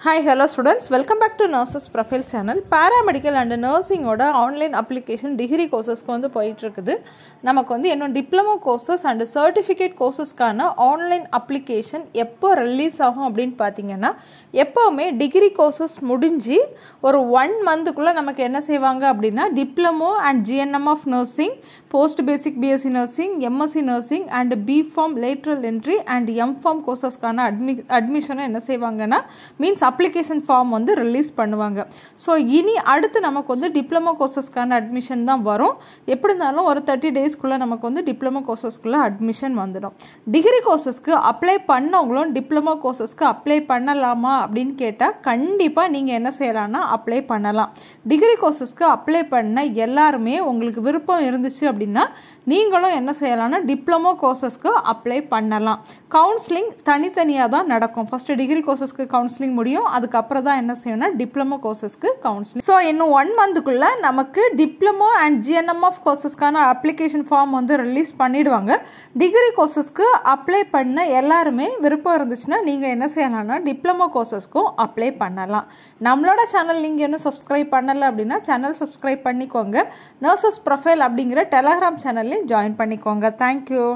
Hi hello students welcome back to nurses profile channel paramedical and நர்சிங்கோட online application degree கோர்சஸ்க்கு வந்து போயிட்டுருக்குது. நமக்கு வந்து இன்னும் டிப்ளமோ கோர்சஸ் அண்ட் சர்டிஃபிகேட் கோர்சஸ்க்கான ஆன்லைன் அப்ளிகேஷன் எப்போ ரிலீஸ் ஆகும் அப்படின்னு பார்த்தீங்கன்னா எப்போவுமே டிகிரி கோர்சஸ் முடிஞ்சு ஒரு ஒன் மந்த்துக்குள்ளே நமக்கு என்ன செய்வாங்க அப்படின்னா diploma and GNM of nursing post basic BSc nursing MSc nursing and B Pharm lateral entry and M Pharm கோர்சஸ்க்கான அட்மி அட்மிஷனை என்ன செய்வாங்கன்னா மீன்ஸ் அப்ளிகேஷன் ஃபார்ம் வந்து ரிலீஸ் பண்ணுவாங்க. ஸோ இனி அடுத்து நமக்கு வந்து டிப்ளமோ கோர்சஸ்க்கான அட்மிஷன் தான் வரும். எப்படி இருந்தாலும் ஒரு தேர்ட்டி டேஸ்க்குள்ளே நமக்கு வந்து டிப்ளமோ கோர்சஸ்க்குள்ளே அட்மிஷன் வந்துடும். டிகிரி கோர்சஸ்க்கு அப்ளை பண்ணவங்களும் டிப்ளமோ கோர்சஸ்க்கு அப்ளை பண்ணலாமா அப்படின்னு கேட்டால் கண்டிப்பாக நீங்கள் என்ன செய்யலாம்னா அப்ளை பண்ணலாம். டிகிரி கோர்சஸ்க்கு அப்ளை பண்ண எல்லாருமே உங்களுக்கு விருப்பம் இருந்துச்சு அப்படின்னா நீங்களும் என்ன செய்யலாம்னா டிப்ளமோ கோர்சஸ்க்கு அப்ளை பண்ணலாம். கவுன்சிலிங் தனித்தனியாக தான் நடக்கும். ஃபஸ்ட்டு டிகிரி கோர்சஸ்க்கு கவுன்சிலிங் முடியும். அதுக்கப்புறம் தான் என்ன செய்யணும்னா டிப்ளமோ கோர்சஸ்க்கு கவுன்சிலிங் ஸோ இன்னும் ஒன் மந்த்துக்குள்ளே நமக்கு டிப்ளமோ அண்ட் ஜிஎன்எம் ஆஃப் கோர்சஸ்க்கான அப்ளிகேஷன் ஃபார்ம் வந்து ரிலீஸ் பண்ணிடுவாங்க. டிகிரி கோர்சஸ்க்கு அப்ளை பண்ண எல்லாருமே விருப்பம் இருந்துச்சுன்னா நீங்கள் என்ன செய்யலாம்னா டிப்ளமோ கோர்சஸ்க்கும் அப்ளை பண்ணலாம். நம்மளோட சேனல் நீங்கள் இன்னும் சப்ஸ்கிரைப் பண்ணலை அப்படின்னா சேனல் சப்ஸ்கிரைப் பண்ணிக்கோங்க. நர்சஸ் ப்ரொஃபைல் அப்படிங்கிற டெலகிராம் சேனல்லையும் ஜாயின் பண்ணிக்கோங்க. Thank you